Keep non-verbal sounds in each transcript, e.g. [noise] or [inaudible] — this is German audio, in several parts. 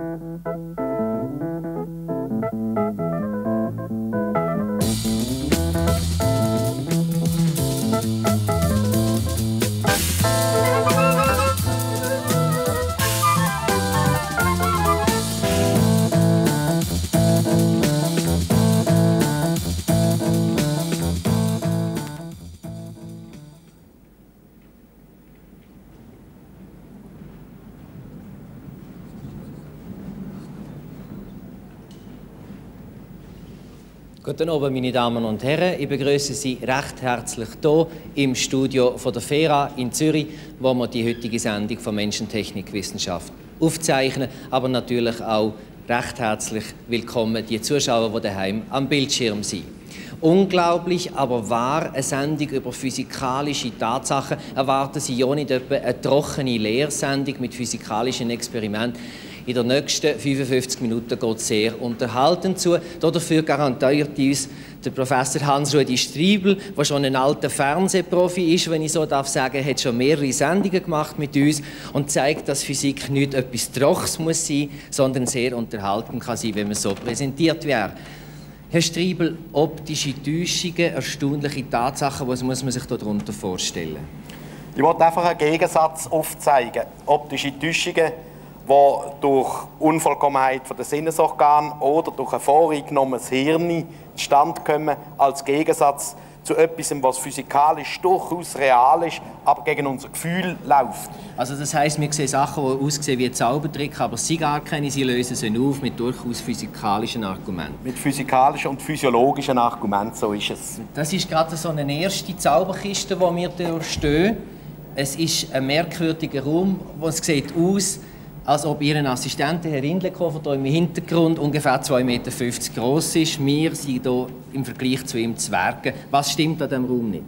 Mm-hmm. Guten Abend, meine Damen und Herren. Ich begrüße Sie recht herzlich hier im Studio von der FERA in Zürich, wo wir die heutige Sendung von Menschentechnikwissenschaft aufzeichnen, aber natürlich auch recht herzlich willkommen die Zuschauer, die daheim am Bildschirm sind. Unglaublich, aber wahr, eine Sendung über physikalische Tatsachen erwarten Sie ja nicht etwa eine trockene Lehrsendung mit physikalischen Experimenten. In den nächsten 55 Minuten geht es sehr unterhaltend zu. Dafür garantiert uns der Professor Hans-Rudi Striebel, der schon ein alter Fernsehprofi ist, wenn ich so darf sagen, hat schon mehrere Sendungen gemacht mit uns und zeigt, dass Physik nicht etwas Trochs muss sein, sondern sehr unterhaltend kann sein, wenn man so präsentiert wird. Herr Striebel, optische Täuschungen, erstaunliche Tatsachen, was muss man sich darunter vorstellen? Ich wollte einfach einen Gegensatz aufzeigen. Optische Täuschungen die durch Unvollkommenheit der Sinnesorgane oder durch ein voreingenommenes Hirn zustande kommen, als Gegensatz zu etwas, was physikalisch durchaus real ist, aber gegen unser Gefühl läuft. Also das heißt, wir sehen Sachen, die aussehen wie Zaubertrick, aber sie gar keine, sie lösen sie auf mit durchaus physikalischen Argumenten. Mit physikalischen und physiologischen Argumenten, so ist es. Das ist gerade so eine erste Zauberkiste, die wir hier stehen. Es ist ein merkwürdiger Raum, wo es sieht aus als ob Ihr Assistent, Herr Rindlekofer, hier im Hintergrund ungefähr 2,50 Meter groß ist. Wir sind hier im Vergleich zu ihm Zwerge. Was stimmt an diesem Raum nicht?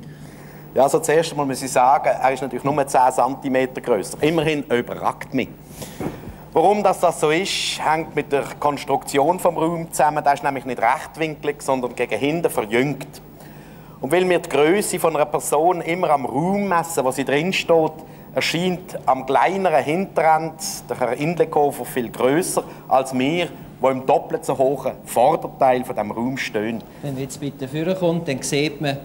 Ja, also zuerst einmal muss ich sagen, er ist natürlich nur 10 cm größer. Immerhin überragt mich. Warum das, das so ist, hängt mit der Konstruktion des Raums zusammen. Der ist nämlich nicht rechtwinklig, sondern gegen hinten verjüngt. Und weil wir die Größe einer Person immer am Raum messen, wo sie drin steht, erscheint am kleineren Hinterrand der Herr Indlekofer viel größer als wir, wo im doppelt so hohen Vorderteil von dem Raum stehen. Wenn er jetzt bitte vorkommt, dann sieht man,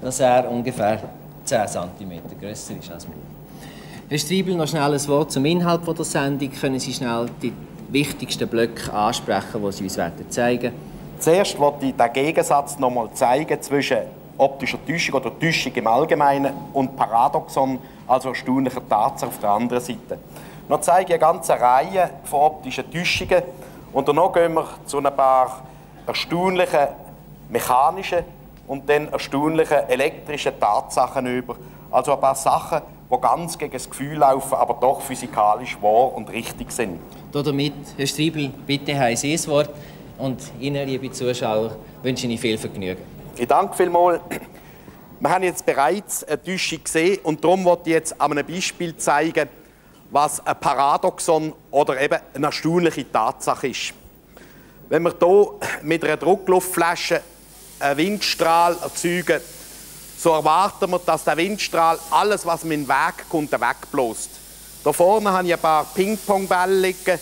dass er ungefähr 10 cm größer ist als wir. Herr Striebel, noch schnell ein Wort zum Inhalt der Sendung. Können Sie schnell die wichtigsten Blöcke ansprechen, die Sie uns zeigen werden? Zuerst wollte ich den Gegensatz noch einmal zeigen zwischen optischer Täuschung oder Täuschung im Allgemeinen und Paradoxon, also erstaunlicher Tatsache auf der anderen Seite. Noch zeige ich eine ganze Reihe von optischen Täuschungen und danach gehen wir zu ein paar erstaunlichen mechanischen und dann erstaunlichen elektrischen Tatsachen über. Also ein paar Sachen, die ganz gegen das Gefühl laufen, aber doch physikalisch wahr und richtig sind. Damit, Herr Striebel, bitte haben Sie das Wort und Ihnen, liebe Zuschauer, wünsche ich viel Vergnügen. Ich danke vielmals. Wir haben jetzt bereits eine Täuschung gesehen und darum wollte ich jetzt an einem Beispiel zeigen, was ein Paradoxon oder eben eine erstaunliche Tatsache ist. Wenn wir hier mit einer Druckluftflasche einen Windstrahl erzeugen, so erwarten wir, dass der Windstrahl alles, was mir in den Weg kommt, wegbläst. Da vorne habe ich ein paar Ping-Pong-Bälle liegen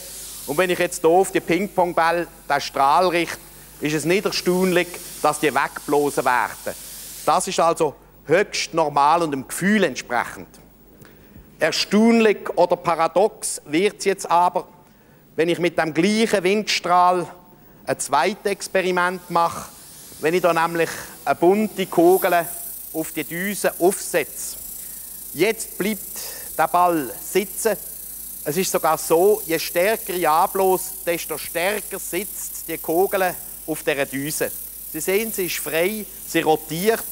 und wenn ich jetzt hier auf die Ping-Pong-Bälle den Strahl richte, ist es nicht erstaunlich, dass die wegblasen werden. Das ist also höchst normal und dem Gefühl entsprechend. Erstaunlich oder paradox wird es jetzt aber, wenn ich mit dem gleichen Windstrahl ein zweites Experiment mache, wenn ich da nämlich eine bunte Kugel auf die Düse aufsetze. Jetzt bleibt der Ball sitzen. Es ist sogar so, je stärker ich anblos, desto stärker sitzt die Kugel auf dieser Düse. Sie sehen, sie ist frei, sie rotiert.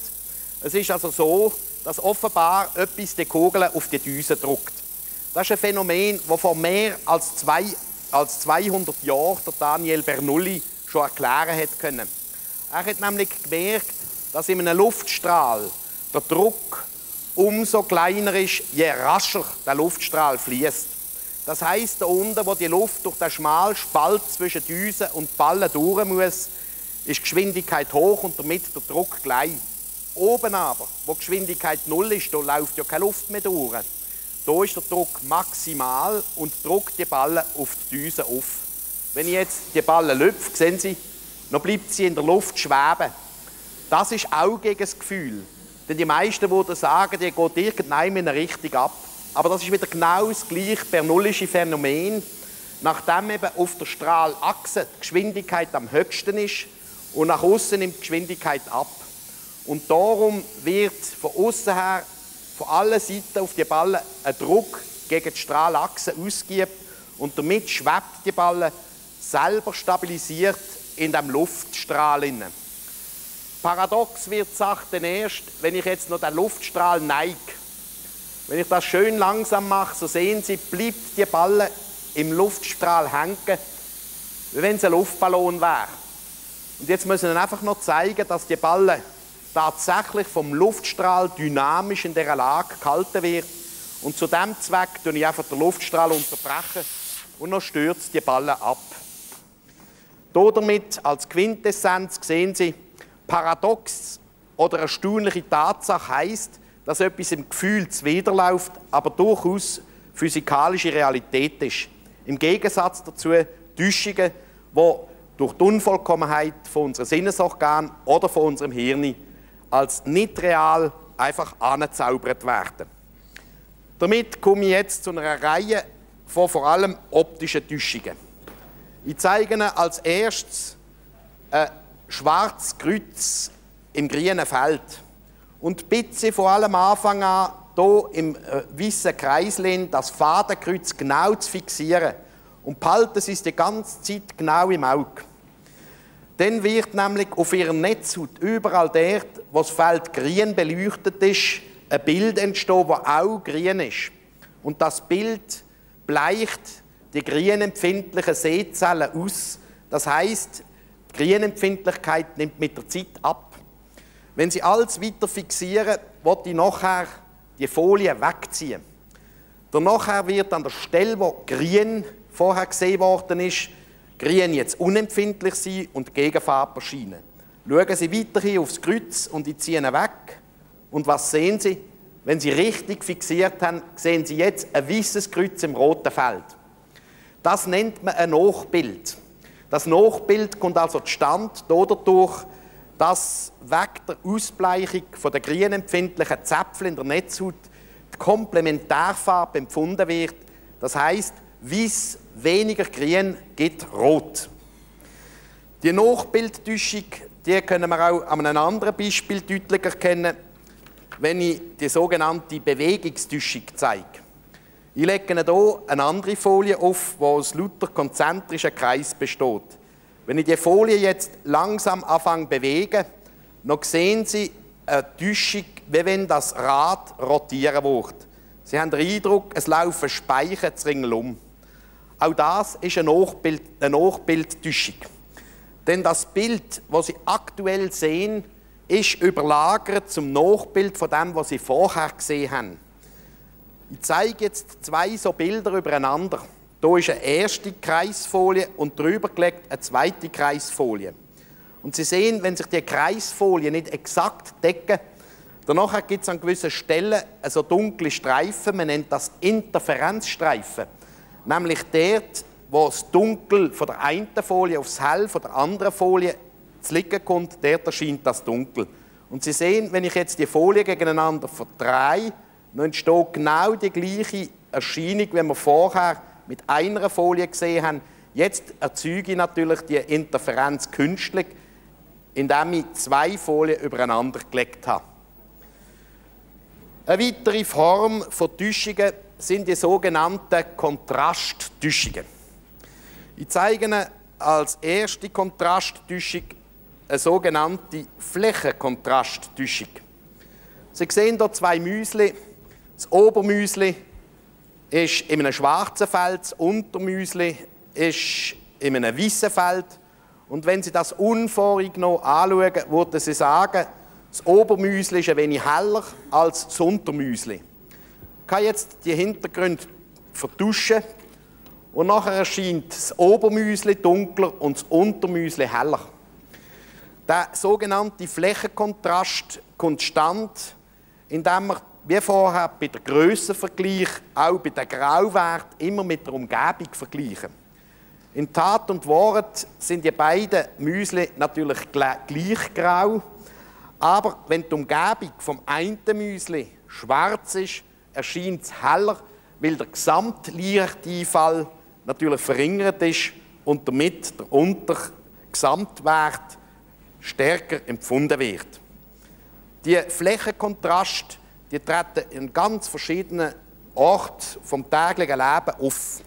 Es ist also so, dass offenbar etwas die Kugel auf die Düse drückt. Das ist ein Phänomen, das vor mehr als, zwei, als 200 Jahren der Daniel Bernoulli schon erklären hat können. Er hat nämlich gemerkt, dass in einem Luftstrahl der Druck umso kleiner ist, je rascher der Luftstrahl fließt. Das heißt, da unten, wo die Luft durch den schmalen Spalt zwischen Düse und Ballen durch muss, ist die Geschwindigkeit hoch und damit der Druck gleich. Oben aber, wo die Geschwindigkeit null ist, da läuft ja keine Luft mehr durch. Da ist der Druck maximal und drückt die Balle auf die Düse auf. Wenn ich jetzt die Balle lüpfe, sehen Sie, dann bleibt sie in der Luft schweben. Das ist auch gegen das Gefühl. Denn die meisten würden sagen, die geht irgendeinem in eine Richtung ab. Aber das ist wieder genau das gleiche Bernoullische Phänomen. Nachdem eben auf der Strahlachse die Geschwindigkeit am höchsten ist und nach außen nimmt die Geschwindigkeit ab. Und darum wird von außen her von allen Seiten auf die Balle ein Druck gegen die Strahlachse ausgeübt und damit schwebt die Balle selber stabilisiert in dem Luftstrahl. Paradox wird dann erst, wenn ich jetzt noch den Luftstrahl neige. Wenn ich das schön langsam mache, so sehen Sie, bleibt die Balle im Luftstrahl hängen, wie wenn es ein Luftballon wäre. Und jetzt müssen wir einfach noch zeigen, dass die Balle tatsächlich vom Luftstrahl dynamisch in dieser Lage gehalten wird. Und zu diesem Zweck unterbreche ich einfach den Luftstrahl unterbrechen und dann stürzt die Balle ab. Damit als Quintessenz sehen Sie, paradox oder erstaunliche Tatsache heißt, dass etwas im Gefühl zuwiderläuft, aber durchaus physikalische Realität ist. Im Gegensatz dazu Täuschungen, die durch die Unvollkommenheit von unseren Sinnesorganen oder von unserem Hirn als nicht real einfach angezaubert werden. Damit komme ich jetzt zu einer Reihe von vor allem optischen Täuschungen. Ich zeige Ihnen als erstes ein schwarzes Kreuz im grünen Feld und bitte vor allem Anfang an, hier im äh, weißen Kreislin das Fadenkreuz genau zu fixieren und behalten Sie es die ganze Zeit genau im Auge. Dann wird nämlich auf Ihrem Netzhaut überall dort, wo das Feld grün beleuchtet ist, ein Bild entstehen, das auch grün ist. Und das Bild bleicht die grünempfindlichen Sehzellen aus. Das heißt, die Grünempfindlichkeit nimmt mit der Zeit ab. Wenn Sie alles weiter fixieren, wird ich nachher die Folie wegziehen. Danach wird an der Stelle, wo grün vorher gesehen worden ist, grün jetzt unempfindlich sein und Gegenfarbe erscheinen. Schauen Sie weiterhin aufs Kreuz und ich ziehe ihn weg. Und was sehen Sie? Wenn Sie richtig fixiert haben, sehen Sie jetzt ein weißes Kreuz im roten Feld. Das nennt man ein Nachbild. Das Nachbild kommt also zustande dadurch, dass wegen der Ausbleichung der grünempfindlichen Zäpfel in der Netzhaut die Komplementärfarbe empfunden wird. Das heißt, weiß weniger grün gibt rot. Die Nachbildtäuschung, die können wir auch an einem anderen Beispiel deutlich erkennen, wenn ich die sogenannte Bewegungstäuschung zeige. Ich lege hier eine andere Folie auf, die aus lauter konzentrischen Kreis besteht. Wenn ich die Folie jetzt langsam anfange zu bewegen, dann sehen Sie eine Täuschung, wie wenn das Rad rotieren würde. Sie haben den Eindruck, es laufen Speichen um. Auch das ist eine, Nachbild, eine Nachbildtäuschung. Denn das Bild, das Sie aktuell sehen, ist überlagert zum Nachbild von dem, was Sie vorher gesehen haben. Ich zeige jetzt zwei so Bilder übereinander. Hier ist eine erste Kreisfolie und drüber gelegt eine zweite Kreisfolie. Und Sie sehen, wenn sich die Kreisfolien nicht exakt decken, danach gibt es an gewissen Stellen so dunkle Streifen, man nennt das Interferenzstreifen. Nämlich dort, wo das Dunkel von der einen Folie aufs Hell von der anderen Folie zu liegen kommt, dort erscheint das Dunkel. Und Sie sehen, wenn ich jetzt die Folie gegeneinander verdrehe, dann entsteht genau die gleiche Erscheinung, wie wir vorher mit einer Folie gesehen haben. Jetzt erzeuge ich natürlich die Interferenz künstlich, indem ich zwei Folien übereinander gelegt habe. Eine weitere Form von Täuschungen sind die sogenannten Kontrasttäuschungen. Ich zeige Ihnen als erste Kontrasttäuschung eine sogenannte Flächenkontrasttäuschung. Sie sehen hier zwei Müsli, das Obermüsli ist in einem schwarzen Feld, das Untermüsli ist in einem weißen Feld. Und wenn Sie das unvorgenommen anschauen, würden Sie sagen, das Obermüsli ist ein wenig heller als das Untermüsli. Ich kann jetzt die Hintergründe vertuschen und nachher erscheint das Obermüsli dunkler und das Untermüsli heller. Der sogenannte Flächenkontrast kommt stand, indem wir wie vorher bei der Grössenvergleich, auch bei den Grauwerten immer mit der Umgebung vergleichen. In Tat und Wort sind die beiden Müsli natürlich gleich grau, aber wenn die Umgebung vom einen Müsli schwarz ist, erscheint es heller, weil der Gesamtlichteinfall natürlich verringert ist und damit der Untergesamtwert stärker empfunden wird. Die Flächenkontrast die treten in ganz verschiedenen Orten vom täglichen Leben auf.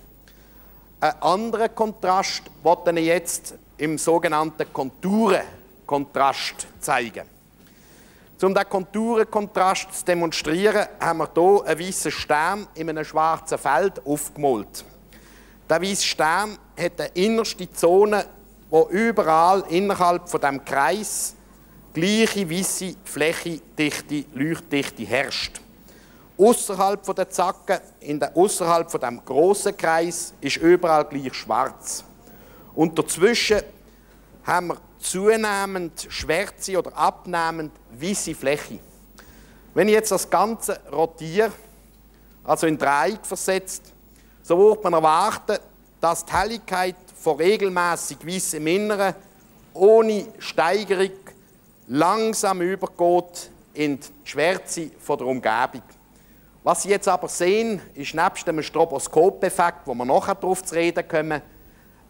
Ein anderer Kontrast wollte ich jetzt im sogenannten Konturenkontrast zeigen. Um diesen Konturenkontrast zu demonstrieren, haben wir hier einen weißen Stern in einem schwarzen Feld aufgemalt. Der weiße Stern hat eine innerste Zone, wo überall innerhalb von dem Kreis gleiche weiße Fläche, Dichte, Leuchtdichte herrscht. Außerhalb der Zacken, außerhalb von dem großen Kreis, ist überall gleich schwarz. Und dazwischen haben wir zunehmend schwärze oder abnehmend weiße Fläche. Wenn ich jetzt das Ganze rotiere, also in Dreieck versetzt, so wird man erwarten, dass die Helligkeit von regelmäßig weißem Inneren ohne Steigerung langsam übergeht in die Schwärze der Umgebung. Was Sie jetzt aber sehen, ist nebst dem Stroboskopeffekt, wo wir nachher darauf zu reden kommen,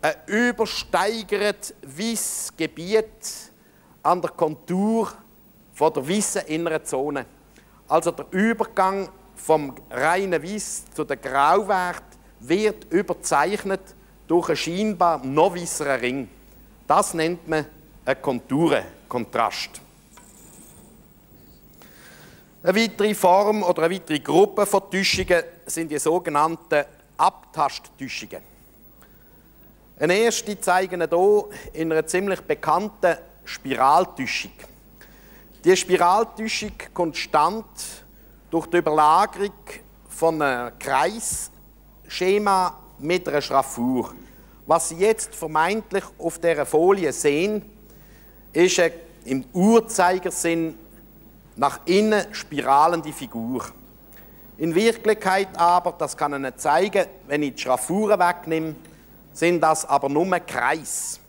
ein übersteigert weißes Gebiet an der Kontur von der weißen inneren Zone. Also der Übergang vom reinen Weiß zu der Grauwert wird überzeichnet durch einen scheinbar noch weißeren Ring. Das nennt man eine Konturenkontrast. Eine weitere Form oder eine weitere Gruppe von Täuschungen sind die sogenannten Abtasttäuschungen. Eine erste zeigen hier in einer ziemlich bekannten Spiraltäuschung. Die Spiraltäuschung konstant durch die Überlagerung von einem Kreisschema mit einer Schraffur. Was Sie jetzt vermeintlich auf dieser Folie sehen, ist eine im Uhrzeigersinn nach innen spiralende Figur. In Wirklichkeit aber, das kann ich Ihnen zeigen, wenn ich die Schraffuren wegnehme, sind das aber nur Kreis.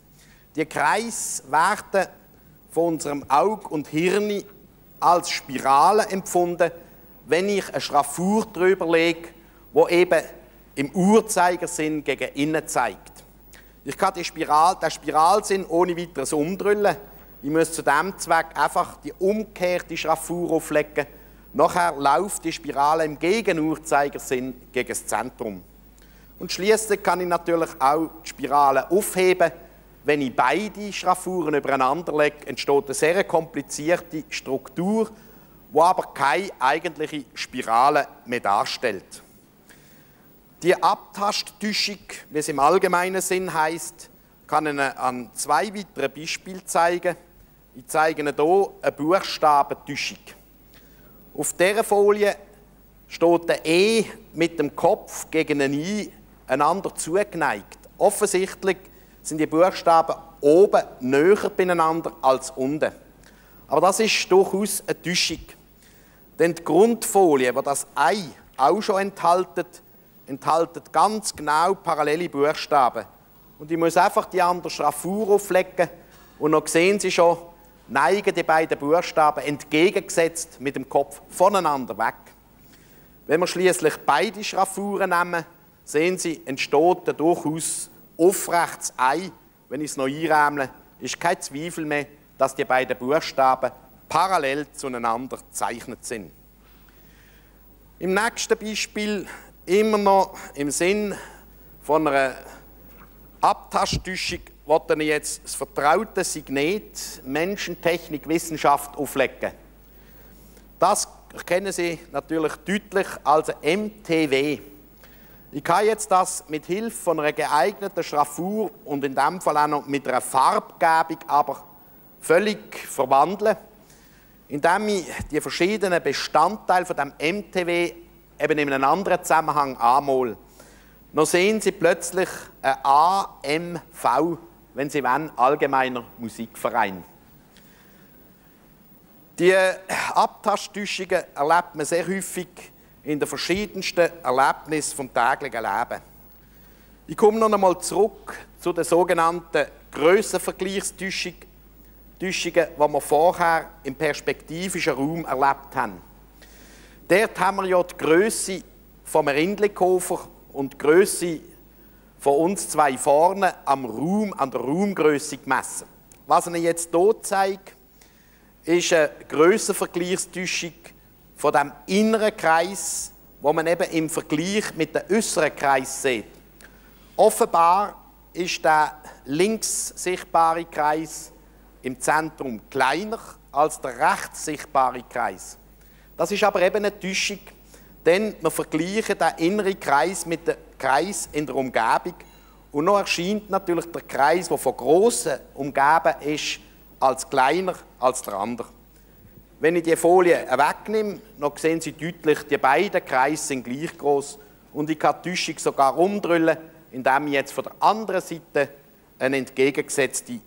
Die Kreis werden von unserem Auge und Hirn als Spirale empfunden, wenn ich eine Schraffur drüber lege, wo eben im Uhrzeigersinn gegen innen zeigt. Ich kann die Spiral, den Spiralsinn ohne weiteres umdrüllen. Ich muss zu diesem Zweck einfach die umgekehrte Schraffur auflegen. Nachher läuft die Spirale im Gegenuhrzeigersinn gegen das Zentrum. Und schließlich kann ich natürlich auch die Spirale aufheben. Wenn ich beide Schraffuren übereinander lege, entsteht eine sehr komplizierte Struktur, wo aber keine eigentliche Spirale mehr darstellt. Die Abtasttäuschung, wie es im allgemeinen Sinn heißt, kann ich an zwei weiteren Beispielen zeigen. Ich zeige Ihnen hier eine Buchstabentäuschung. Auf dieser Folie steht der E mit dem Kopf gegen ein I einander zugeneigt. Offensichtlich sind die Buchstaben oben näher beieinander als unten. Aber das ist durchaus eine Täuschung. Denn die Grundfolie, die das Ei auch schon enthält, enthält ganz genau parallele Buchstaben. Und ich muss einfach die andere Schraffur auflegen und noch sehen Sie schon, neigen die beiden Buchstaben entgegengesetzt mit dem Kopf voneinander weg. Wenn wir schließlich beide Schraffuren nehmen, sehen Sie, entsteht ein durchaus aufrechtes Ei. Wenn ich es noch einrähmle, ist kein Zweifel mehr, dass die beiden Buchstaben parallel zueinander gezeichnet sind. Im nächsten Beispiel immer noch im Sinn von einer Abtasttäuschung wollte ich jetzt das vertraute Signet Menschen, Technik, Wissenschaft auflegen. Das kennen Sie natürlich deutlich als MTW. Ich kann jetzt das mit Hilfe von einer geeigneten Schraffur und in dem Fall auch noch mit einer Farbgebung aber völlig verwandeln, indem ich die verschiedenen Bestandteile von dem MTW eben in einem anderen Zusammenhang anmale. Noch sehen Sie plötzlich ein AMV, wenn Sie wollen, Allgemeiner Musikverein. Die Abtasttäuschungen erlebt man sehr häufig in den verschiedensten Erlebnissen vom täglichen Leben. Ich komme noch einmal zurück zu den sogenannten Grössenvergleichstäuschungen, die wir vorher im perspektivischen Raum erlebt haben. Dort haben wir ja die Grösse vom Rindlikofer und die Grösse von uns zwei vorne am Raum, an der Raumgröße gemessen. Was ich jetzt hier zeige, ist eine Grössenvergleichstäuschung von dem inneren Kreis, wo man eben im Vergleich mit dem äußeren Kreis sieht. Offenbar ist der links sichtbare Kreis im Zentrum kleiner als der rechts sichtbare Kreis. Das ist aber eben eine Täuschung, denn wir vergleichen den inneren Kreis mit dem Kreis in der Umgebung und noch erscheint natürlich der Kreis, der von grossen umgeben ist, als kleiner als der andere. Wenn ich die Folie wegnehme, dann sehen Sie deutlich, die beiden Kreise sind gleich groß und ich kann die Täuschung sogar umdrüllen, indem ich jetzt von der anderen Seite eine entgegengesetzte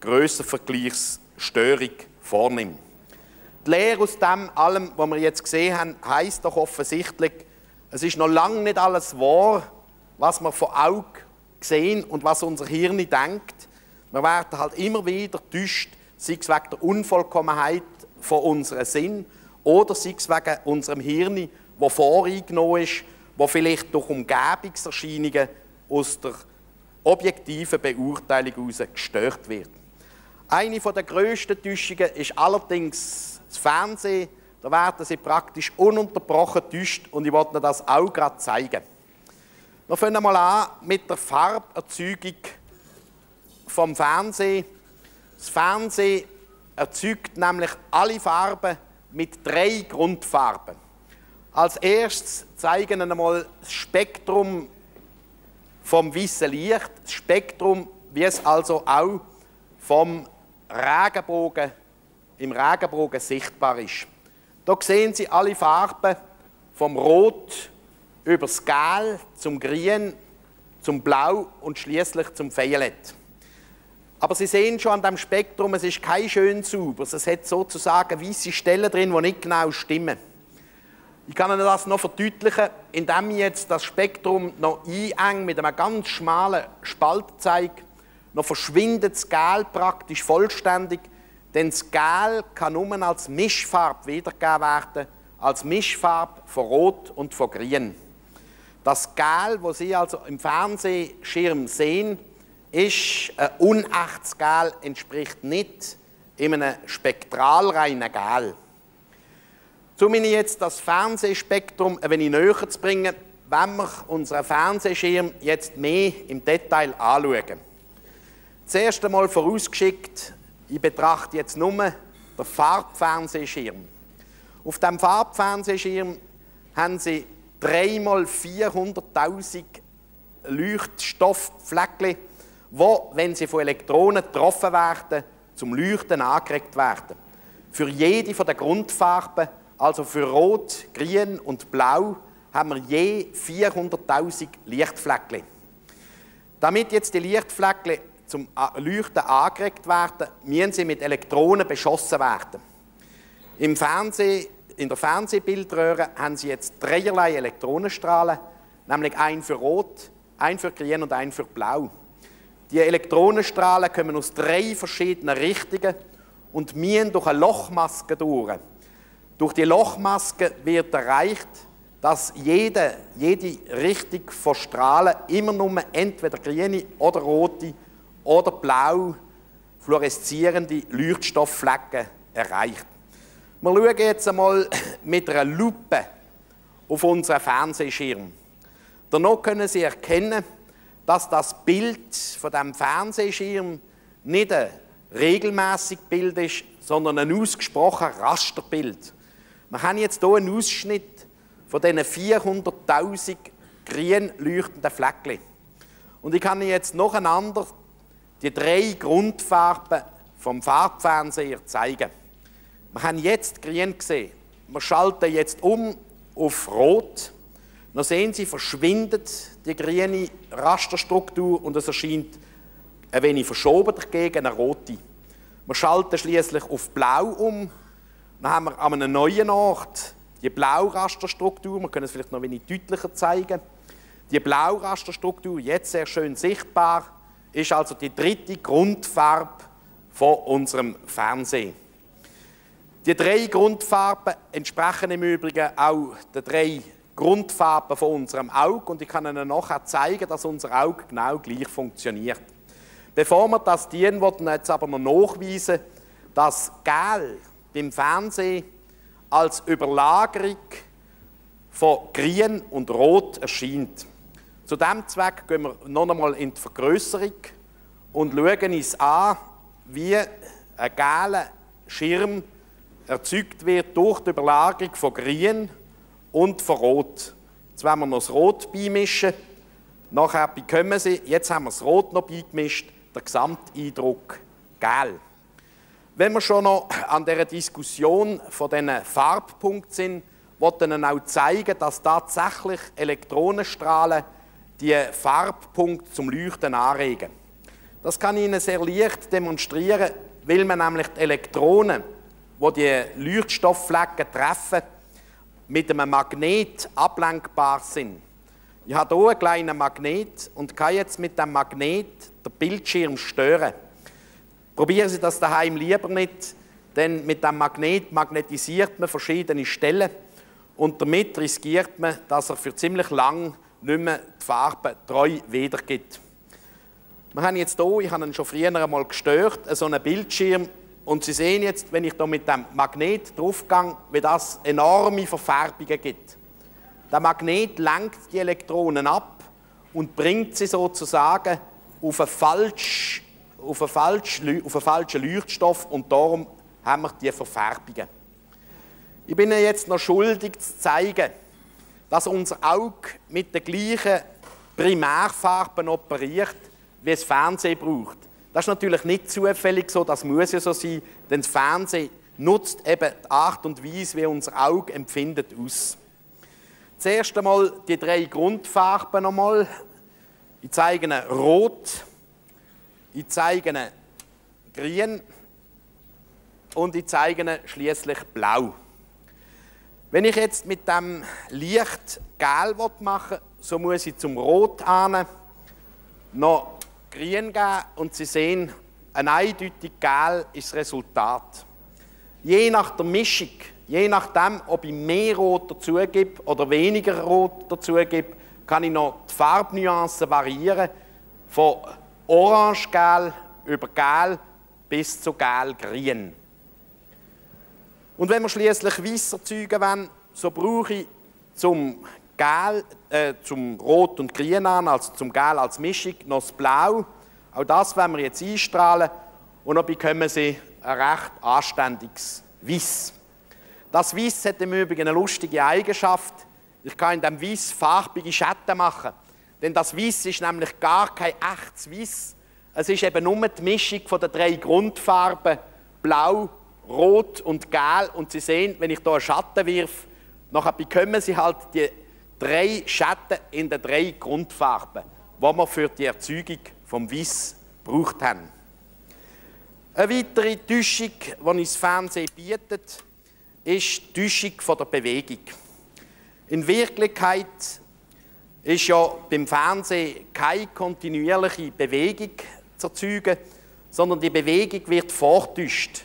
Grössenvergleichsstörung vornehme. Die Lehre aus dem allem, was wir jetzt gesehen haben, heisst doch offensichtlich, es ist noch lange nicht alles wahr, was wir von Augen sehen und was unser Hirn denkt. Wir werden halt immer wieder täuscht, sei es wegen der Unvollkommenheit von unserem Sinn oder sei es wegen unserem Hirn, das voreingenommen ist, wo vielleicht durch Umgebungserscheinungen aus der objektiven Beurteilung heraus gestört wird. Eine der grössten Täuschungen ist allerdings das Fernsehen, da werden sie praktisch ununterbrochen täuscht und ich wollte Ihnen das auch gerade zeigen. Wir fangen mal an mit der Farberzeugung vom Fernsehen. Das Fernsehen erzeugt nämlich alle Farben mit drei Grundfarben. Als erstes zeigen wir einmal das Spektrum vom weißen Licht, das Spektrum, wie es also auch vom Regenbogen im Regenbogen sichtbar ist. Da sehen Sie alle Farben vom Rot über das Gel zum Grün, zum Blau und schließlich zum Violett. Aber Sie sehen schon an dem Spektrum, es ist kein schön sauber. Es hat sozusagen weiße Stellen drin, die nicht genau stimmen. Ich kann Ihnen das noch verdeutlichen, indem ich jetzt das Spektrum noch eineng mit einem ganz schmalen Spalt zeige. Noch verschwindet das Gel praktisch vollständig denn das Gel kann nur als Mischfarbe wiedergegeben werden, als Mischfarbe von Rot und von Grün. Das Gel, das Sie also im Fernsehschirm sehen, ist ein unechtes Gel, entspricht nicht einem spektralreinen Gel. Um Ihnen jetzt das Fernsehspektrum ein wenig näher zu bringen, wenn wir unseren Fernsehschirm jetzt mehr im Detail anschauen. Zuerst einmal vorausgeschickt, ich betrachte jetzt nur den Farbfernsehschirm. Auf dem Farbfernsehschirm haben Sie dreimal 400.000 Leuchtstofffleckchen, die, wenn sie von Elektronen getroffen werden, zum Leuchten angeregt werden. Für jede der Grundfarben, also für Rot, Grün und Blau, haben wir je 400.000 Lichtfleckchen. Damit jetzt die Lichtfleckchen zum Leuchten angeregt werden, müssen sie mit Elektronen beschossen werden. Im Fernseh, in der Fernsehbildröhre haben sie jetzt dreierlei Elektronenstrahlen, nämlich einen für Rot, einen für Grün und einen für Blau. Die Elektronenstrahlen kommen aus drei verschiedenen Richtungen und müssen durch eine Lochmaske durch. Durch die Lochmaske wird erreicht, dass jede, jede Richtung von Strahlen immer nur entweder grüne oder rote oder blau fluoreszierende Leuchtstoffflecken erreicht. Wir schauen jetzt einmal [clears throat] mit einer Lupe auf unseren Fernsehschirm. Danach können Sie erkennen, dass das Bild von dem Fernsehschirm nicht ein regelmäßig Bild ist, sondern ein ausgesprochen Rasterbild. Wir haben jetzt hier einen Ausschnitt von diesen 400.000 grün leuchtenden Fleckchen. Und ich kann Ihnen jetzt nacheinander die drei Grundfarben vom Farbfernseher zeigen. Wir haben jetzt grün gesehen. Wir schalten jetzt um auf rot. Dann sehen Sie, verschwindet die grüne Rasterstruktur und es erscheint ein wenig verschoben dagegen eine rote. Wir schalten schließlich auf blau um Dann haben wir an einem neuen Ort die Blaurasterstruktur, wir können es vielleicht noch ein wenig deutlicher zeigen. Die Blaurasterstruktur, jetzt sehr schön sichtbar, ist also die dritte Grundfarbe von unserem Fernsehen. Die drei Grundfarben entsprechen im Übrigen auch den drei Grundfarben von unserem Auge und ich kann Ihnen nachher zeigen, dass unser Auge genau gleich funktioniert. Bevor wir das wollen wir jetzt aber noch nachweisen, dass Gel beim Fernsehen als Überlagerung von Grün und Rot erscheint. Zu diesem Zweck gehen wir noch einmal in die Vergrößerung und schauen uns an, wie ein gelber Schirm erzeugt wird durch die Überlagerung von Grün und von Rot. Jetzt werden wir noch das Rot beimischen. Nachher bekommen Sie, jetzt haben wir das Rot noch beigemischt, der Gesamteindruck gel. Wenn wir schon noch an der Diskussion von diesen Farbpunkten sind, wollte Ihnen auch zeigen, dass tatsächlich Elektronenstrahlen die Farbpunkte zum Leuchten anregen. Das kann ich Ihnen sehr leicht demonstrieren, weil man nämlich die Elektronen wo die Leuchtstoffflecken treffen, mit einem Magnet ablenkbar sind. Ich habe hier einen kleinen Magnet und kann jetzt mit dem Magnet den Bildschirm stören. Probieren Sie das daheim lieber nicht, denn mit dem Magnet magnetisiert man verschiedene Stellen und damit riskiert man, dass er für ziemlich lang nicht mehr die Farbe treu wiedergibt. Wir haben jetzt hier, ich habe ihn schon früher einmal gestört, so einen Bildschirm und Sie sehen jetzt, wenn ich da mit dem Magnet draufgehe, wie das enorme Verfärbungen gibt. Der Magnet lenkt die Elektronen ab und bringt sie sozusagen auf einen, falsch, auf einen, falsch, auf einen falschen Leuchtstoff und darum haben wir diese Verfärbungen. Ich bin Ihnen jetzt noch schuldig zu zeigen, dass unser Auge mit den gleichen Primärfarben operiert, wie es Fernsehen braucht. Das ist natürlich nicht zufällig so, das muss ja so sein, denn das Fernsehen nutzt eben die Art und Weise, wie unser Auge empfindet, aus. Zuerst einmal die drei Grundfarben nochmal. Ich zeige Ihnen Rot, ich zeige Ihnen Grün und ich zeige Ihnen schließlich Blau. Wenn ich jetzt mit dem Licht Gel machen so muss ich zum Rot an, noch grün geben und Sie sehen, ein eindeutig gel ist das Resultat. Je nach der Mischung, je nachdem, ob ich mehr Rot dazu gebe oder weniger Rot dazu gebe, kann ich noch die Farbnuancen variieren, von orange-gel über gel bis zu gel-grün. Und wenn wir schließlich weiß erzeugen wollen, so brauche ich zum Gel, äh, zum Rot und Grün an, also zum Gel als Mischung, noch das Blau. Auch das werden wir jetzt einstrahlen und dann bekommen Sie ein recht anständiges Weiß. Das Weiß hat im Übrigen eine lustige Eigenschaft. Ich kann in dem Weiß farbige Schatten machen. Denn das Weiß ist nämlich gar kein echtes Weiß. Es ist eben nur die Mischung den drei Grundfarben Blau, Rot und Gel. Und Sie sehen, wenn ich hier einen Schatten wirf, nachher bekommen Sie halt die drei Schatten in den drei Grundfarben, die wir für die Erzeugung vom Wiss gebraucht haben. Eine weitere Täuschung, die uns das Fernsehen bietet, ist die Täuschung der Bewegung. In Wirklichkeit ist ja beim Fernsehen keine kontinuierliche Bewegung zu erzeugen, sondern die Bewegung wird vortäuscht.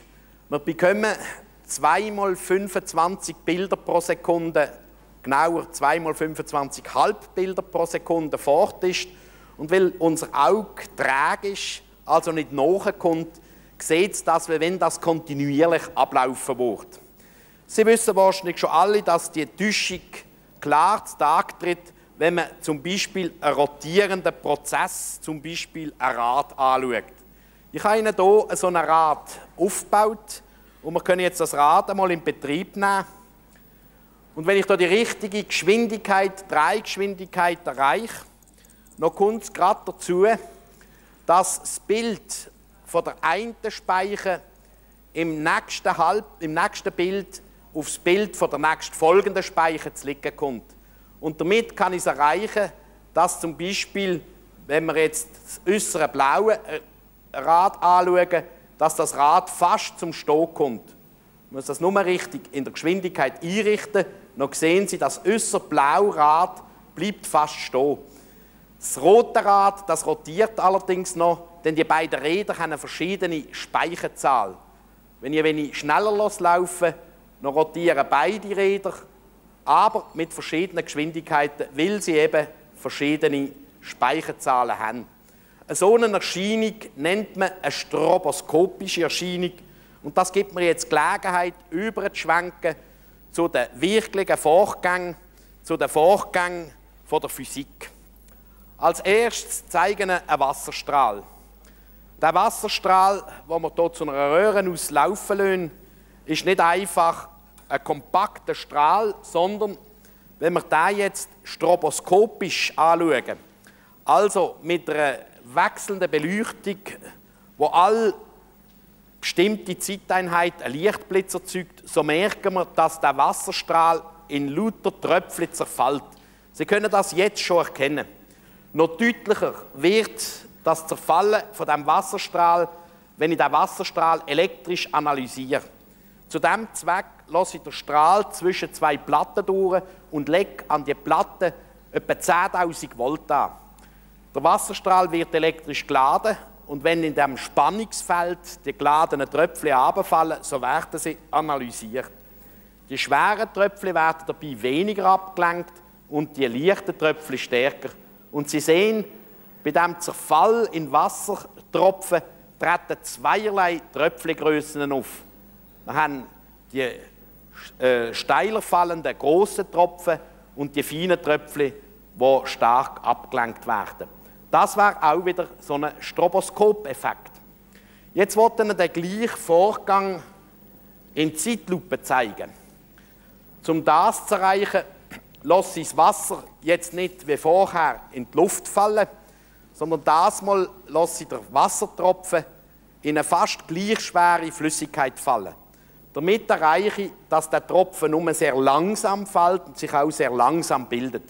Wir bekommen zweimal 25 Bilder pro Sekunde genauer 2 mal 25 Halbbilder pro Sekunde fort ist. Und weil unser Auge träge ist, also nicht nachkommt, sieht es das, wenn das kontinuierlich ablaufen wird. Sie wissen wahrscheinlich schon alle, dass die Täuschung klar zu Tag tritt, wenn man zum Beispiel einen rotierenden Prozess, zum Beispiel ein Rad anschaut. Ich habe Ihnen hier so ein Rad aufgebaut und wir können jetzt das Rad einmal in Betrieb nehmen. Und wenn ich da die richtige Geschwindigkeit, Dreigeschwindigkeit erreiche, noch kommt es gerade dazu, dass das Bild von der einen Speicher im nächsten, Halb, im nächsten Bild aufs Bild von der nächsten folgenden Speicher zu liegen kommt. Und damit kann ich es erreichen, dass zum Beispiel, wenn wir jetzt das äußere blaue Rad anschauen, dass das Rad fast zum Stehen kommt. Ich muss das nur richtig in der Geschwindigkeit einrichten. Noch sehen Sie, das äußere blaue Rad bleibt fast stehen. Das rote Rad, das rotiert allerdings noch, denn die beiden Räder haben eine verschiedene Speichenzahl. Wenn ich wenig schneller loslaufe, dann rotieren beide Räder, aber mit verschiedenen Geschwindigkeiten, weil sie eben verschiedene Speicherzahlen haben. So eine Erscheinung nennt man eine stroboskopische Erscheinung und das gibt mir jetzt Gelegenheit, überzuschwenken zu den wirklichen Vorgängen, zu den Vorgängen der Physik. Als erstes zeigen wir einen Wasserstrahl. Der Wasserstrahl, den wir hier zu einer Röhre aus laufen lassen, ist nicht einfach ein kompakter Strahl, sondern wenn wir den jetzt stroboskopisch anschauen, also mit einer wechselnden Beleuchtung, wo all bestimmte Zeiteinheit ein Lichtblitz erzeugt, so merken wir, dass der Wasserstrahl in lauter Tröpfchen zerfällt. Sie können das jetzt schon erkennen. Noch deutlicher wird das Zerfallen von dem Wasserstrahl, wenn ich den Wasserstrahl elektrisch analysiere. Zu diesem Zweck lasse ich den Strahl zwischen zwei Platten durch und lege an die Platte etwa 10.000 Volt an. Der Wasserstrahl wird elektrisch geladen und wenn in dem Spannungsfeld die geladenen Tröpfchen abfallen, so werden sie analysiert. Die schweren Tröpfchen werden dabei weniger abgelenkt und die leichten Tröpfchen stärker. Und Sie sehen, bei dem Zerfall in Wassertropfen treten zweierlei Tröpfchengrößen auf. Wir haben die äh, steiler fallenden großen Tropfen und die feinen Tröpfchen, die stark abgelenkt werden. Das wäre auch wieder so ein Stroboskop-Effekt. Jetzt wollte ich den gleichen Vorgang in Zeitlupe zeigen. Um das zu erreichen, lasse ich das Wasser jetzt nicht wie vorher in die Luft fallen, sondern das Mal lasse ich den Wassertropfen in eine fast gleich schwere Flüssigkeit fallen. Damit erreiche ich, dass der Tropfen nur sehr langsam fällt und sich auch sehr langsam bildet.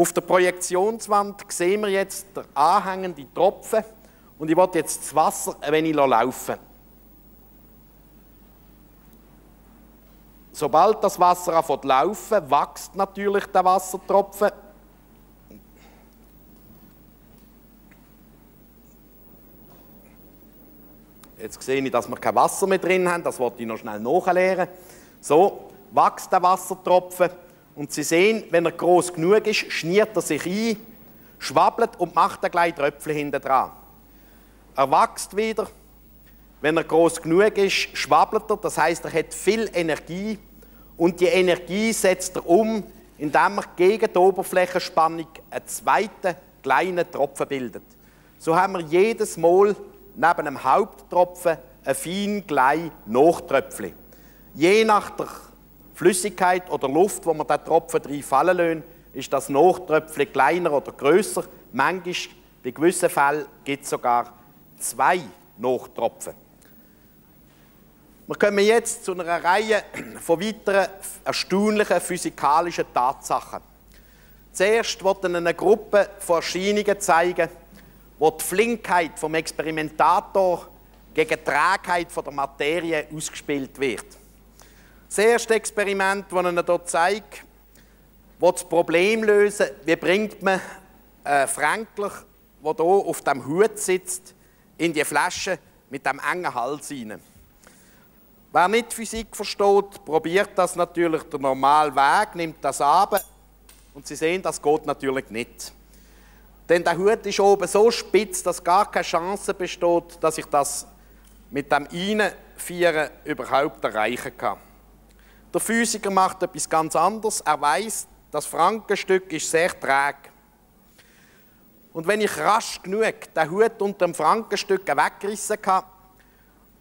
Auf der Projektionswand sehen wir jetzt den anhängenden Tropfen und ich will jetzt das Wasser ein wenig laufen. Sobald das Wasser anfängt laufen, wächst natürlich der Wassertropfen. Jetzt sehe ich, dass wir kein Wasser mehr drin haben, das wollte ich noch schnell nachleeren. So, wächst der Wassertropfen und Sie sehen, wenn er groß genug ist, schniert er sich ein, schwabbelt und macht ein gleich Tröpfchen hinten dran. Er wächst wieder. Wenn er groß genug ist, schwabbelt er, das heißt, er hat viel Energie und die Energie setzt er um, indem er gegen die Oberflächenspannung einen zweiten kleinen Tropfen bildet. So haben wir jedes Mal neben einem Haupttropfen ein fein gleich Nachtröpfchen. Je nach der Flüssigkeit oder Luft, wo man den Tropfen drin fallen lassen, ist das Nachtröpfchen kleiner oder größer. Manchmal, bei gewissen Fällen, gibt es sogar zwei Nachtropfen. Wir kommen jetzt zu einer Reihe von weiteren erstaunlichen physikalischen Tatsachen. Zuerst wird Ihnen eine Gruppe von Erscheinungen zeigen, wo die Flinkheit vom Experimentator gegen die Trägheit der Materie ausgespielt wird. Das erste Experiment, das ich Ihnen hier zeige, will das Problem lösen, wie bringt man einen Fränkler, der hier auf dem Hut sitzt, in die Flasche mit dem engen Hals hinein. Wer nicht Physik versteht, probiert das natürlich der normale Weg, nimmt das ab und Sie sehen, das geht natürlich nicht. Denn der Hut ist oben so spitz, dass gar keine Chance besteht, dass ich das mit dem Reinvieren überhaupt erreichen kann. Der Physiker macht etwas ganz anderes. Er weiß, das Frankenstück ist sehr träge. Und wenn ich rasch genug den Hut unter dem Frankenstück weggerissen kann,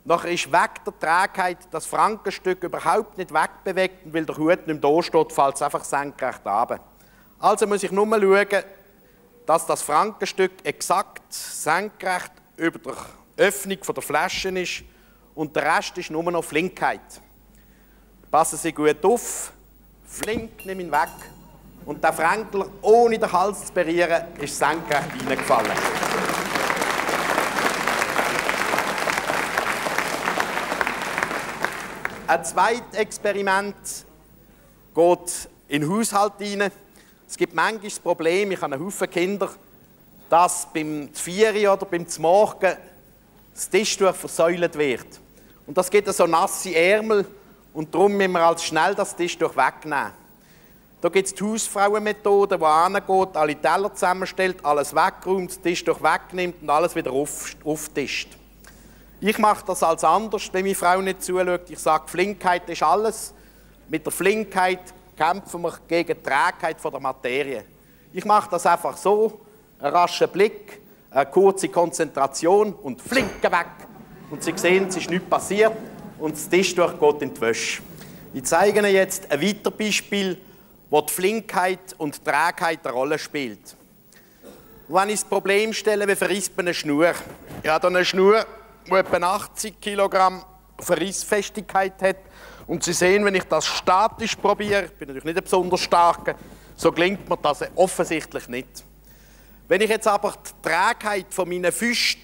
nachher ist weg der Trägheit das Frankenstück überhaupt nicht wegbewegt, weil der Hut nicht mehr da steht, fällt es einfach senkrecht runter. Also muss ich nur schauen, dass das Frankenstück exakt senkrecht über der Öffnung der Flasche ist und der Rest ist nur noch Flinkheit. Passen Sie gut auf. Flink, nimm ihn weg. Und der Fränkler, ohne den Hals zu berühren, ist senkrecht reingefallen. Ein zweites Experiment geht in den Haushalt hinein. Es gibt manchmal das Problem, ich habe einen Haufen Kinder, dass beim Vieri oder beim Morgen das Tischtuch versäult wird. Und das gibt so nasse Ärmel und darum müssen wir als schnell das Tischtuch wegnehmen. Da gibt es die Hausfrauenmethode, die angeht, alle Teller zusammenstellt, alles wegräumt, das Tischtuch wegnimmt und alles wieder auf, auftischt. Ich mache das als anders, wenn meine Frau nicht zuschaut. Ich sage, Flinkheit ist alles. Mit der Flinkheit kämpfen wir gegen die Trägheit der Materie. Ich mache das einfach so, einen raschen Blick, eine kurze Konzentration und flinke weg. Und Sie sehen, es ist nichts passiert und das Tischtuch geht in die Wäsche. Ich zeige Ihnen jetzt ein weiteres Beispiel, wo die Flinkheit und die Trägheit eine Rolle spielt. wenn ich das Problem stelle, wie verrisst man eine Schnur? Ich habe eine Schnur, die etwa 80 Kilogramm Verrissfestigkeit hat. Und Sie sehen, wenn ich das statisch probiere, ich bin natürlich nicht ein besonders starker, so gelingt mir das offensichtlich nicht. Wenn ich jetzt aber die Trägheit von meinen Füßen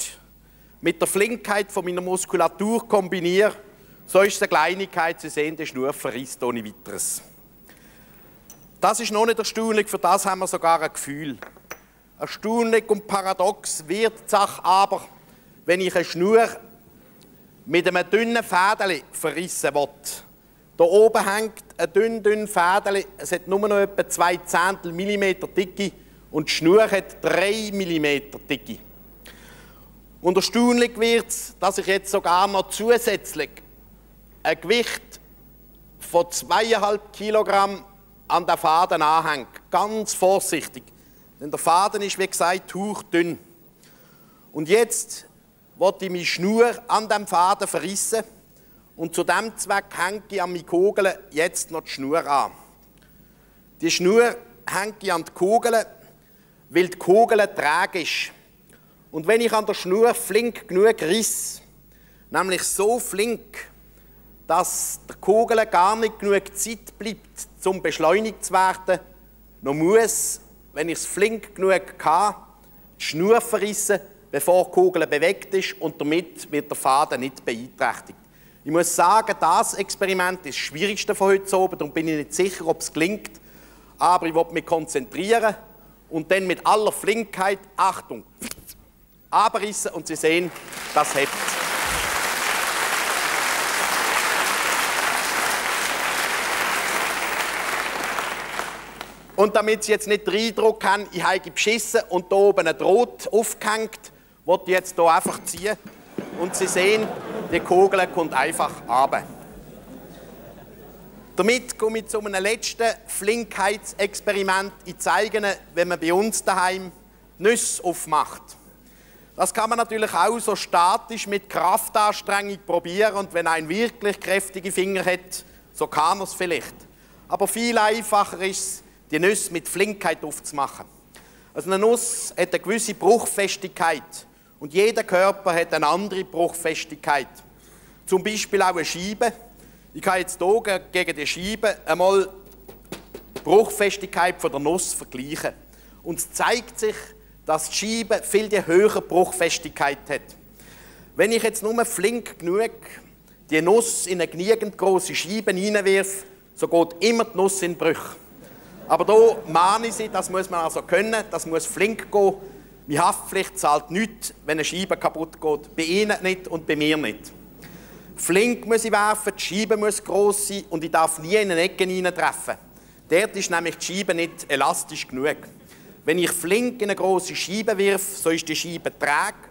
mit der Flinkheit meiner Muskulatur kombiniere, so ist es eine Kleinigkeit, Sie sehen, die Schnur verrisst ohne weiteres. Das ist noch nicht erstaunlich, für das haben wir sogar ein Gefühl. Erstaunlich und paradox wird die Sache aber, wenn ich eine Schnur mit einem dünnen Fädeli verrissen will. Da oben hängt ein dünn, dünn Fädeli, es hat nur noch etwa zwei Zehntel Millimeter Dicke und die Schnur hat drei Millimeter Dicke. Und erstaunlich wird es, dass ich jetzt sogar noch zusätzlich ein Gewicht von zweieinhalb Kilogramm an den Faden anhänge. Ganz vorsichtig. Denn der Faden ist, wie gesagt, hauchdünn. Und jetzt wollte ich meine Schnur an dem Faden verrissen und zu dem Zweck hänge ich an meine Kugeln jetzt noch die Schnur an. Die Schnur hänge ich an die Kugeln, weil die Kugel träge ist. Und wenn ich an der Schnur flink genug riss, nämlich so flink, dass der Kugel gar nicht genug Zeit bleibt, um beschleunigt zu werden, noch muss, wenn ich es flink genug hatte, die Schnur verrissen, bevor die Kugel bewegt ist und damit wird der Faden nicht beeinträchtigt. Ich muss sagen, das Experiment ist das schwierigste von heute oben, darum bin ich nicht sicher, ob es gelingt. Aber ich will mich konzentrieren und dann mit aller Flinkheit, Achtung, abrissen und Sie sehen, das hebt. Und damit Sie jetzt nicht den Eindruck haben, ich habe beschissen und da oben ein Draht aufgehängt, ich jetzt hier einfach ziehen. Und Sie sehen, die Kugel kommt einfach runter. Damit komme ich zu einem letzten Flinkheitsexperiment. Ich zeige Ihnen, wenn man bei uns daheim Nüsse aufmacht. Das kann man natürlich auch so statisch mit Kraftanstrengung probieren und wenn ein wirklich kräftige Finger hat, so kann er es vielleicht. Aber viel einfacher ist es, die Nüsse mit Flinkheit aufzumachen. Also eine Nuss hat eine gewisse Bruchfestigkeit. Und jeder Körper hat eine andere Bruchfestigkeit. Zum Beispiel auch eine Scheibe. Ich kann jetzt hier gegen die Scheibe einmal die Bruchfestigkeit von der Nuss vergleichen. Und es zeigt sich, dass die Scheibe viel die höhere Bruchfestigkeit hat. Wenn ich jetzt nur flink genug die Nuss in eine genügend große Scheibe hineinwirf, so geht immer die Nuss in Brüche. Aber hier mahne ich Sie, das muss man also können, das muss flink gehen, meine Haftpflicht zahlt nichts, wenn eine Scheibe kaputt geht. Bei Ihnen nicht und bei mir nicht. Flink muss ich werfen, die Scheibe muss gross sein und ich darf nie in eine Ecke treffen. Dort ist nämlich die Scheibe nicht elastisch genug. Wenn ich flink in eine grosse Scheibe wirf, so ist die Scheibe träge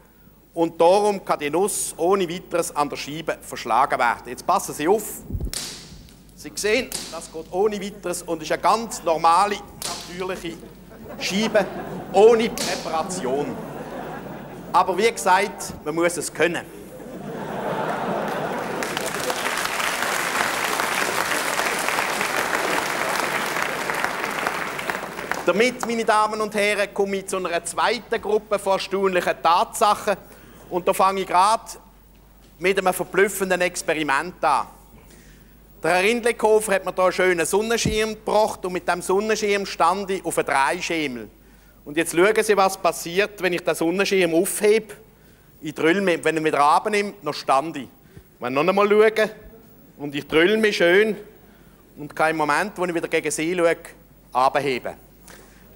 und darum kann die Nuss ohne weiteres an der Scheibe verschlagen werden. Jetzt passen Sie auf. Sie sehen, das geht ohne weiteres und ist eine ganz normale, natürliche Scheibe ohne Präparation. Aber wie gesagt, man muss es können. Damit, meine Damen und Herren, komme ich zu einer zweiten Gruppe von erstaunlichen Tatsachen. Und da fange ich gerade mit einem verblüffenden Experiment an. Der Herr Rindlekofer hat mir hier einen schönen Sonnenschirm gebracht und mit dem Sonnenschirm stand ich auf einem Dreischemel. Und jetzt schauen Sie, was passiert, wenn ich den Sonnenschirm aufhebe. Ich drülle, wenn er wieder abnimmt, noch stand ich. Wenn noch einmal schauen, und ich drülle mich schön und kein Moment, wo ich wieder gegen sie schaue, abheben.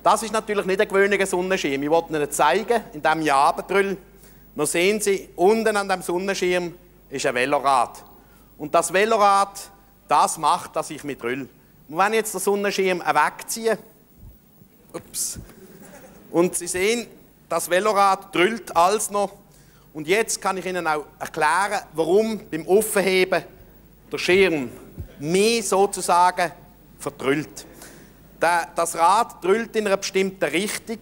Das ist natürlich nicht ein gewöhnlicher Sonnenschirm. Ich wollte Ihnen zeigen, indem ich abdrülle. Noch sehen Sie, unten an dem Sonnenschirm ist ein Velorad. Und das Velorad, das macht, dass ich mich drülle. Und wenn ich jetzt den Sonnenschirm wegziehe, ups, und Sie sehen, das Velorad drüllt alles noch. Und jetzt kann ich Ihnen auch erklären, warum beim Offenheben der Schirm mehr sozusagen verdrüllt. Das Rad drüllt in einer bestimmten Richtung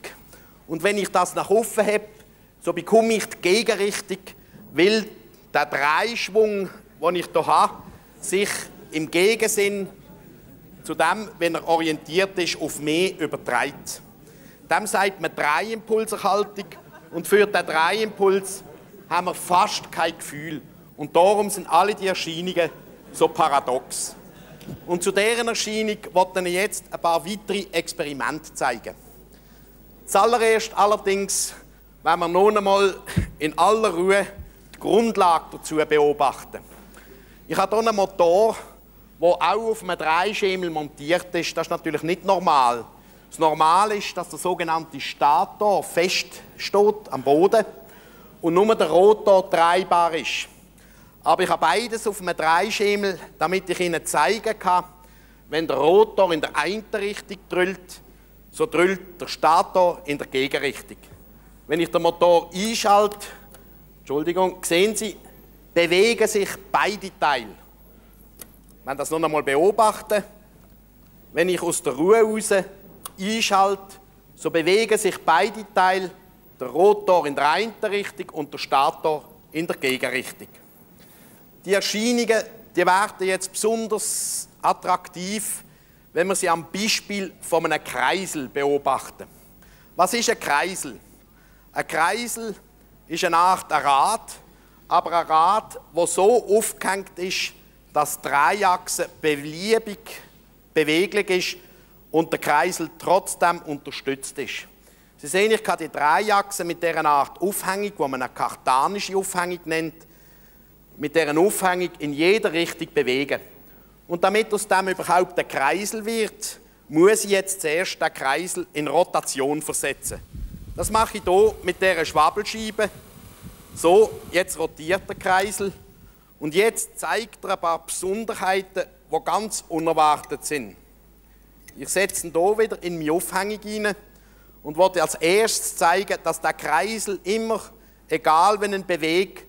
und wenn ich das nach offen habe, so bekomme ich die Gegenrichtung, weil der Dreischwung, den ich hier habe, sich im Gegensinn zu dem, wenn er orientiert ist, auf mehr überträgt. Dem sagt man Dreiimpulserhaltung und für den Dreiimpuls haben wir fast kein Gefühl. Und darum sind alle die Erscheinungen so paradox. Und zu deren Erscheinung wollte ich jetzt ein paar weitere Experimente zeigen. Zuallererst allerdings, wenn wir nun einmal in aller Ruhe die Grundlage dazu beobachten. Ich habe hier einen Motor, der auch auf einem Dreischemel montiert ist. Das ist natürlich nicht normal. Das Normale ist, dass der sogenannte Stator fest steht am Boden und nur der Rotor drehbar ist. Aber ich habe beides auf einem Dreischemel, damit ich Ihnen zeigen kann, wenn der Rotor in der einen Richtung drüllt, so drüllt der Stator in der Gegenrichtung. Wenn ich den Motor einschalte, Entschuldigung, sehen Sie, bewegen sich beide Teile. Wenn das noch einmal beobachten, wenn ich aus der Ruhe raus einschalte, so bewegen sich beide Teile, der Rotor in der einen Richtung und der Stator in der Gegenrichtung. Die Erscheinungen die werden jetzt besonders attraktiv, wenn wir sie am Beispiel von einem Kreisel beobachten. Was ist ein Kreisel? Ein Kreisel ist eine Art Rad, aber ein Rad, wo so aufgehängt ist, dass die Dreiachse beliebig beweglich ist und der Kreisel trotzdem unterstützt ist. Sie sehen, ich kann die Dreiachse mit dieser Art Aufhängung, die man eine kartanische Aufhängung nennt, mit deren Aufhängung in jeder Richtung bewegen. Und damit aus dem überhaupt ein Kreisel wird, muss ich jetzt zuerst den Kreisel in Rotation versetzen. Das mache ich hier mit dieser Schwabelscheibe. So, jetzt rotiert der Kreisel. Und jetzt zeigt er ein paar Besonderheiten, die ganz unerwartet sind. Ich setze ihn hier wieder in meine Aufhängung hinein und wollte als erstes zeigen, dass der Kreisel immer, egal wenn er bewegt,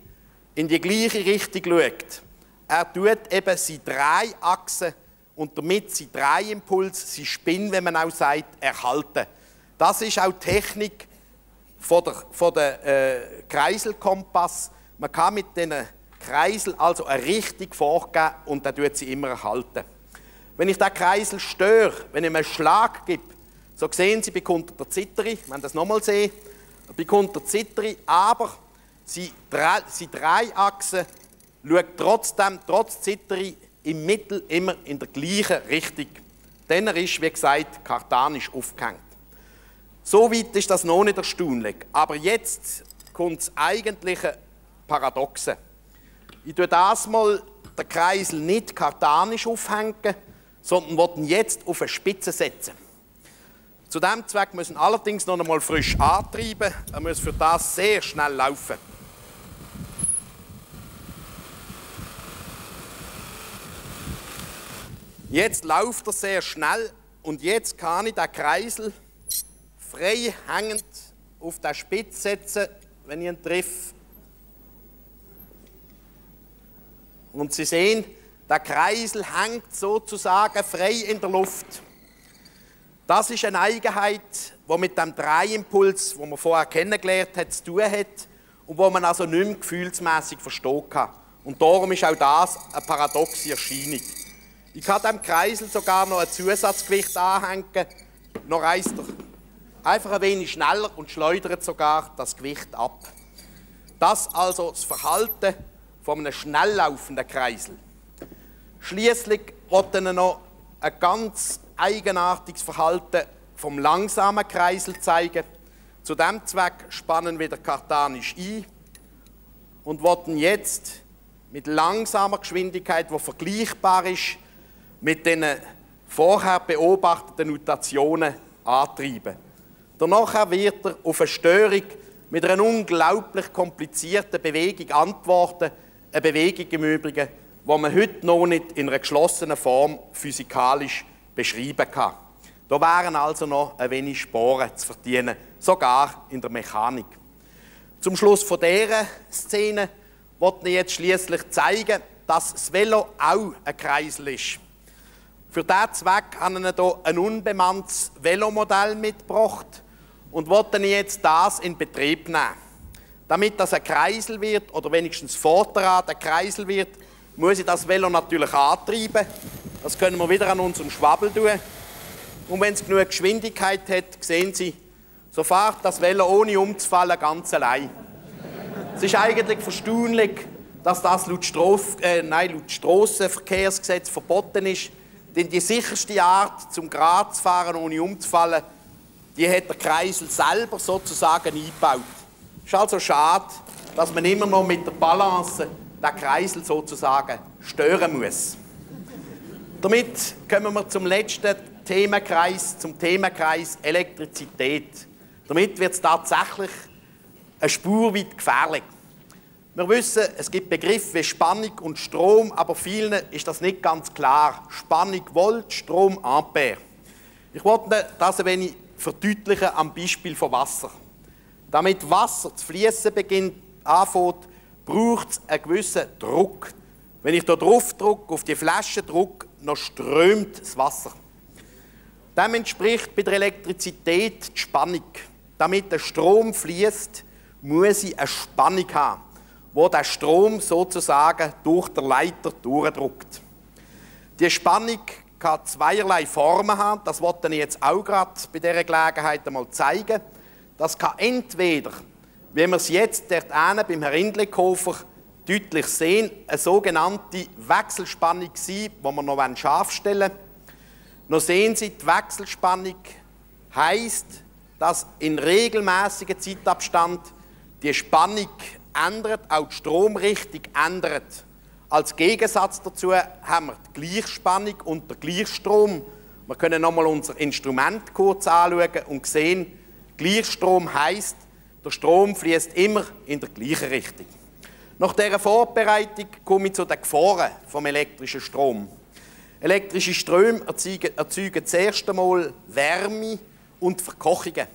in die gleiche Richtung schaut. Er tut eben seine drei Achsen und damit sein Dreiimpuls, sein Spin, wenn man auch sagt, erhalten. Das ist auch Technik von der, von der äh, Kreiselkompass. Man kann mit diesen Kreisel also eine Richtung vorgeben und dann tut sie immer erhalten. Wenn ich den Kreisel störe, wenn ich ihm einen Schlag gebe, so sehen Sie, bekommt er Zitteri, wenn das nochmal sehen, bekommt er Zitteri, aber Sie drei, sie drei Achsen schaut trotzdem, trotz Zitteri, im Mittel immer in der gleichen Richtung. Denn er ist, wie gesagt, kartanisch aufgehängt. So weit ist das noch nicht erstaunlich. Aber jetzt kommt das eigentliche Paradoxe. Ich tue das mal den Kreisel nicht kartanisch aufhängen, sondern will ihn jetzt auf eine Spitze setzen. Zu diesem Zweck müssen allerdings noch einmal frisch antreiben. Er muss für das sehr schnell laufen. Jetzt läuft er sehr schnell und jetzt kann ich den Kreisel frei hängend auf der Spitze setzen, wenn ich ihn treffe. Und Sie sehen, der Kreisel hängt sozusagen frei in der Luft. Das ist eine Eigenheit, die mit dem Dreiimpuls, wo man vorher kennengelernt hat, zu tun hat und wo man also nicht mehr gefühlsmässig verstehen kann. Und darum ist auch das eine paradoxe Erscheinung. Ich kann dem Kreisel sogar noch ein Zusatzgewicht anhängen. Noch reist er einfach ein wenig schneller und schleudert sogar das Gewicht ab. Das also das Verhalten von einem schnell laufenden Kreisel. Schließlich wollte er noch ein ganz eigenartiges Verhalten vom langsamen Kreisel zeigen. Zu diesem Zweck spannen wir kartanisch ein und wollten jetzt mit langsamer Geschwindigkeit, die vergleichbar ist mit den vorher beobachteten Mutationen antreiben. Danach wird er auf eine Störung mit einer unglaublich komplizierten Bewegung antworten. Eine Bewegung im Übrigen, die man heute noch nicht in einer geschlossenen Form physikalisch beschreiben kann. Da wären also noch ein wenig Sporen zu verdienen, sogar in der Mechanik. Zum Schluss von dieser Szene wollte ich jetzt schließlich zeigen, dass das Velo auch ein Kreisel ist. Für diesen Zweck habe ich hier ein unbemanntes Velomodell mitgebracht und wollte jetzt das in Betrieb nehmen. Damit das ein Kreisel wird, oder wenigstens Vorderrad ein Kreisel wird, muss ich das Velo natürlich antreiben. Das können wir wieder an unserem Schwabbel tun. Und wenn es genug Geschwindigkeit hat, sehen Sie, so fährt das Velo ohne umzufallen ganz allein. Es ist eigentlich erstaunlich, dass das laut, Strof, äh, nein, laut Strassenverkehrsgesetz verboten ist. Denn die sicherste Art, zum Grat zu fahren, ohne umzufallen, die hat der Kreisel selber sozusagen eingebaut. Es ist also schade, dass man immer noch mit der Balance den Kreisel sozusagen stören muss. Damit kommen wir zum letzten Themenkreis, zum Themenkreis Elektrizität. Damit wird es tatsächlich eine Spur weit gefährlich. Wir wissen, es gibt Begriffe wie Spannung und Strom, aber vielen ist das nicht ganz klar. Spannung Volt, Strom Ampere. Ich wollte das ein wenig verdeutlichen am Beispiel von Wasser. Damit Wasser zu fließen beginnt, anfängt, braucht es einen gewissen Druck. Wenn ich hier drauf drücke, auf die Flasche drücke, dann strömt das Wasser. Dem entspricht bei der Elektrizität die Spannung. Damit der Strom fließt, muss ich eine Spannung haben, wo der Strom sozusagen durch den Leiter durchdrückt. Die Spannung kann zweierlei Formen haben. Das wollte ich jetzt auch gerade bei dieser Gelegenheit einmal zeigen. Das kann entweder, wie wir es jetzt dort beim Herrn Indlikofer deutlich sehen, eine sogenannte Wechselspannung sein, die wir noch scharf stellen wollen. Noch sehen Sie, die Wechselspannung heißt, dass in regelmäßigen Zeitabstand die Spannung ändert, auch die Stromrichtung ändert. Als Gegensatz dazu haben wir die Gleichspannung und den Gleichstrom. Wir können nochmal unser Instrument kurz anschauen und sehen, Gleichstrom heißt, der Strom fließt immer in der gleichen Richtung. Nach dieser Vorbereitung komme ich zu den Gefahren vom elektrischen Strom. Elektrische Ströme erzeugen, erzeugen zuerst einmal Wärme und Verkochungen.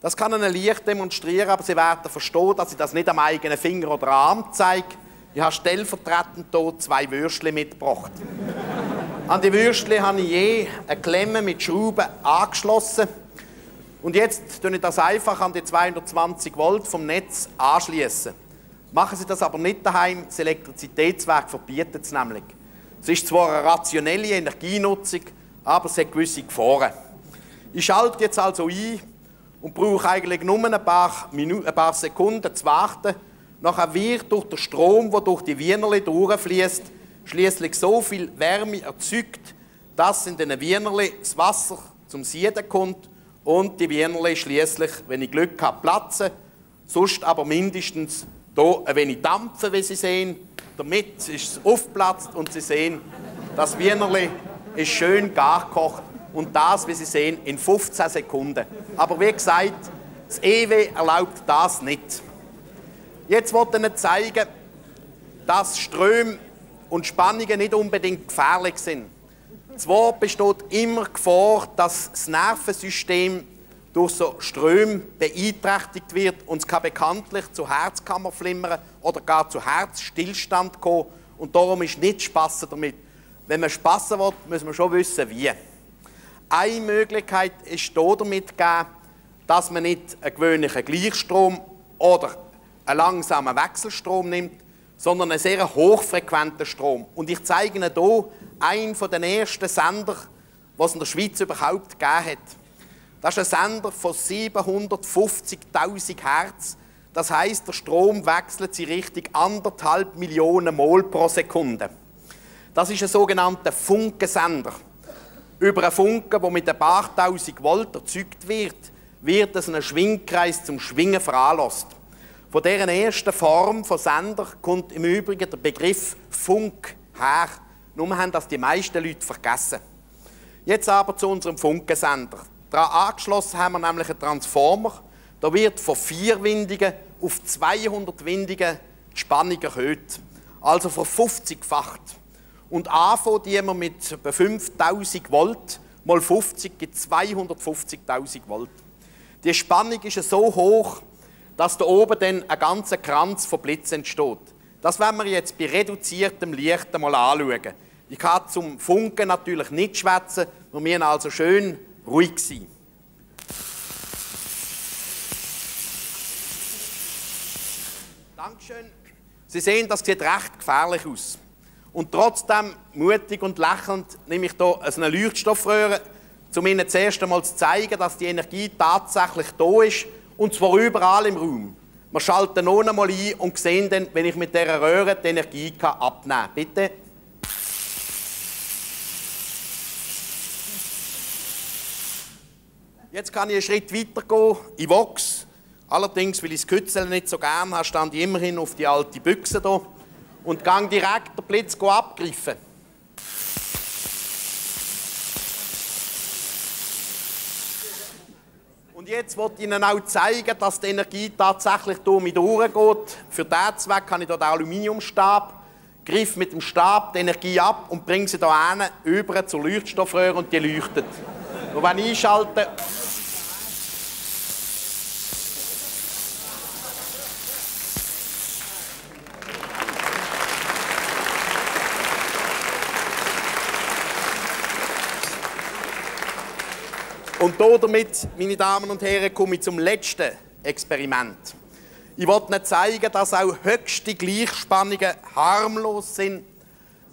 Das kann Ihnen leicht demonstrieren, aber Sie werden verstehen, dass ich das nicht am eigenen Finger oder Arm zeige, ich habe stellvertretend hier zwei Würstchen mitgebracht. An die Würstchen habe ich je eine Klemme mit Schrauben angeschlossen. Und jetzt tue ich das einfach an die 220 Volt vom Netz anschließen. Machen Sie das aber nicht daheim, das Elektrizitätswerk verbietet es nämlich. Es ist zwar eine rationelle Energienutzung, aber es hat gewisse Gefahren. Ich schalte jetzt also ein und brauche eigentlich nur ein paar, Minuten, ein paar Sekunden zu warten, Nachher wird durch den Strom, der durch die Wienerli durchfließt, schließlich so viel Wärme erzeugt, dass in den Wienerli das Wasser zum Sieden kommt und die Wienerli schließlich, wenn ich Glück habe, platzen. Sonst aber mindestens hier ein wenig dampfen, wie Sie sehen. Damit ist es aufgeplatzt und Sie sehen, das Wienerli ist schön gar gekocht und das, wie Sie sehen, in 15 Sekunden. Aber wie gesagt, das EW erlaubt das nicht. Jetzt wollte ich Ihnen zeigen, dass Ströme und Spannungen nicht unbedingt gefährlich sind. Zwar besteht immer Gefahr, dass das Nervensystem durch so Ströme beeinträchtigt wird und es kann bekanntlich zu Herzkammerflimmern oder gar zu Herzstillstand kommen und darum ist nicht Spaß damit. Wenn man spassen will, muss man schon wissen, wie. Eine Möglichkeit ist damit gegeben, dass man nicht einen gewöhnlichen Gleichstrom oder einen langsamen Wechselstrom nimmt, sondern einen sehr hochfrequenten Strom. Und ich zeige Ihnen hier einen der ersten Sender, was in der Schweiz überhaupt gegeben hat. Das ist ein Sender von 750.000 Hertz. Das heißt, der Strom wechselt in Richtung anderthalb Millionen Mol pro Sekunde. Das ist ein sogenannter Funkensender. Über einen Funken, der mit ein paar tausend Volt erzeugt wird, wird es einen Schwingkreis zum Schwingen veranlasst. Von dieser ersten Form von Sender kommt im Übrigen der Begriff Funk her. Nur haben das die meisten Leute vergessen. Jetzt aber zu unserem Funkensender. Daran angeschlossen haben wir nämlich einen Transformer. Da wird von 4 Windigen auf 200 Windigen die Spannung erhöht. Also verfünfzigfacht. Und anfangen die wir mit 5000 Volt mal 50 gibt 250.000 Volt. Die Spannung ist so hoch, dass da oben dann ein ganzer Kranz von Blitz entsteht. Das werden wir jetzt bei reduziertem Licht einmal anschauen. Ich kann zum Funken natürlich nicht schwätzen, wir müssen also schön ruhig sein. Dankeschön. Sie sehen, das sieht recht gefährlich aus. Und trotzdem, mutig und lächelnd, nehme ich hier eine Leuchtstoffröhre, um Ihnen zuerst einmal zu zeigen, dass die Energie tatsächlich da ist und zwar überall im Raum. Wir schalten nun einmal ein und sehen dann, wenn ich mit dieser Röhre die Energie abnehmen kann. Bitte. Jetzt kann ich einen Schritt weiter gehen in Vox. Allerdings, weil ich das Kützel nicht so gerne habe, stand ich immerhin auf die alte Büchse hier und gehe direkt den Blitz abgreifen. Und jetzt wollte ich Ihnen auch zeigen, dass die Energie tatsächlich hier mit durchgeht. Für diesen Zweck habe ich hier den Aluminiumstab, greife mit dem Stab die Energie ab und bringe sie hier über zur Leuchtstoffröhre und die leuchtet. Und wenn ich einschalte, Und damit, meine Damen und Herren, komme ich zum letzten Experiment. Ich wollte Ihnen zeigen, dass auch höchste Gleichspannungen harmlos sind,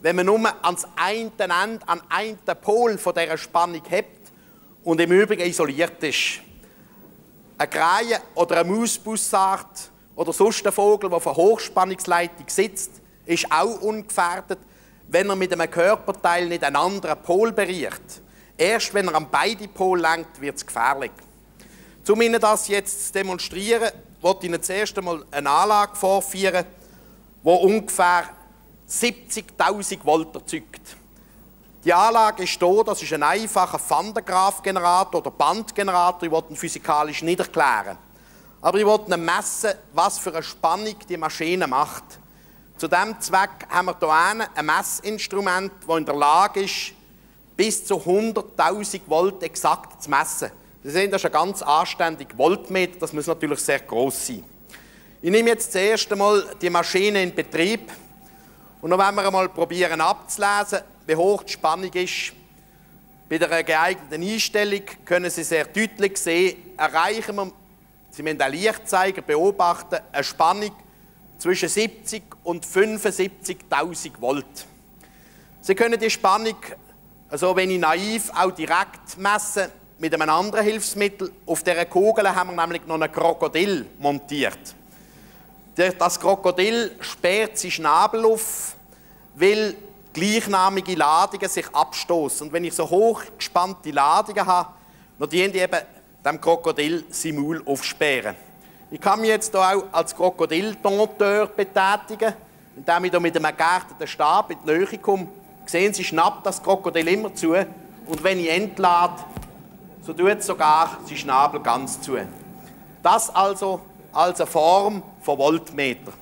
wenn man nur ans eine Ende, an einen Pol von dieser Spannung hebt und im Übrigen isoliert ist. Eine Krähe oder eine Mausbussart oder sonst ein Vogel, der von Hochspannungsleitung sitzt, ist auch ungefährdet, wenn er mit einem Körperteil nicht einen anderen Pol berührt. Erst wenn er an beide Pole lenkt, wird es gefährlich. Um Ihnen das jetzt zu demonstrieren, wollte ich Ihnen zuerst einmal eine Anlage vorführen, die ungefähr 70.000 Volt erzeugt. Die Anlage ist hier, das ist ein einfacher Van der Graaf-Generator oder Bandgenerator, ich wollte ihn physikalisch nicht erklären. Aber ich wollte messen, was für eine Spannung die Maschine macht. Zu diesem Zweck haben wir hier ein Messinstrument, das in der Lage ist, bis zu 100.000 Volt exakt zu messen. Sie sehen, das ist ein ganz anständig Voltmeter, das muss natürlich sehr groß sein. Ich nehme jetzt zuerst einmal die Maschine in Betrieb und dann werden wir einmal probieren abzulesen, wie hoch die Spannung ist. Bei der geeigneten Einstellung können Sie sehr deutlich sehen, erreichen wir, Sie müssen den Lichtzeiger beobachten, eine Spannung zwischen 70 und 75.000 Volt. Sie können die Spannung also wenn ich naiv auch direkt messe mit einem anderen Hilfsmittel. Auf dieser Kugel haben wir nämlich noch ein Krokodil montiert. Das Krokodil sperrt seinen Schnabel auf, weil gleichnamige Ladungen sich abstoßen. Und wenn ich so hochgespannte Ladungen habe, dann dienen die eben dem Krokodil sein Maul aufsperren. Ich kann mich jetzt auch als Krokodil-Tonteur betätigen, indem ich hier mit einem geärteten Stab in die Nähe komme Sehen Sie, schnappt das Krokodil immer zu und wenn ich entlade, so tut sogar sein Schnabel ganz zu. Das also als eine Form von Voltmeter.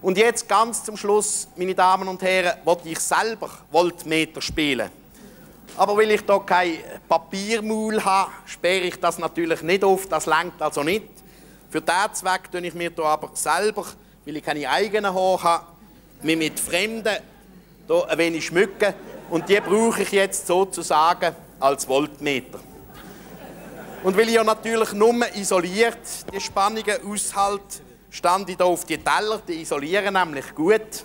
Und jetzt ganz zum Schluss, meine Damen und Herren, wollte ich selber Voltmeter spielen. Aber weil ich hier kein Papiermaul habe, sperre ich das natürlich nicht auf, das lenkt also nicht. Für diesen Zweck tue ich mir hier aber selber, weil ich keine eigenen Haare habe, mich mit fremden hier ein wenig schmücken und die brauche ich jetzt sozusagen als Voltmeter. Und weil ich ja natürlich nur isoliert die Spannungen aushalte, stand ich hier auf die Teller, die isolieren nämlich gut.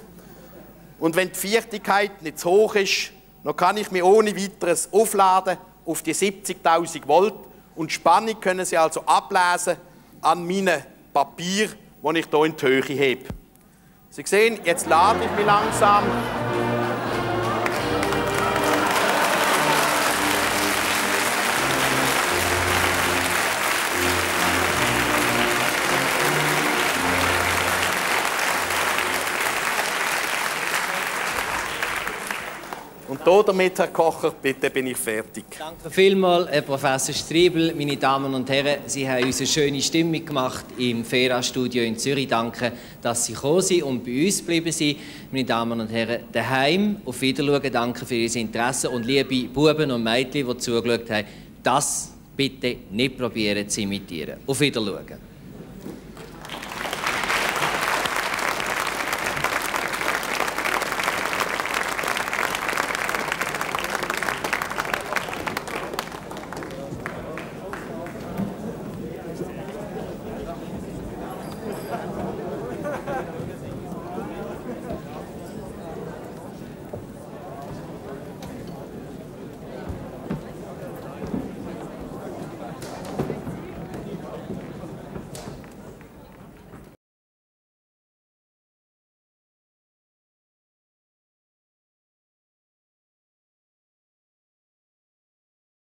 Und wenn die Feuchtigkeit nicht zu hoch ist, dann kann ich mich ohne weiteres aufladen auf die 70.000 Volt und Spannung können Sie also ablesen an meinem Papier, das ich hier in die Höhe hebe. Sie sehen, jetzt lade ich mich langsam. Damit, Herr Kocher, bitte bin ich fertig. Danke vielmals, Herr Professor Striebel. Meine Damen und Herren, Sie haben uns eine schöne Stimmung gemacht im FERA-Studio in Zürich. Danke, dass Sie gekommen sind und bei uns geblieben sind. Meine Damen und Herren, daheim auf Wiedersehen. Danke für Ihr Interesse. Und liebe Buben und Mädchen, die zugeschaut haben, das bitte nicht probieren zu imitieren. Auf Wiedersehen.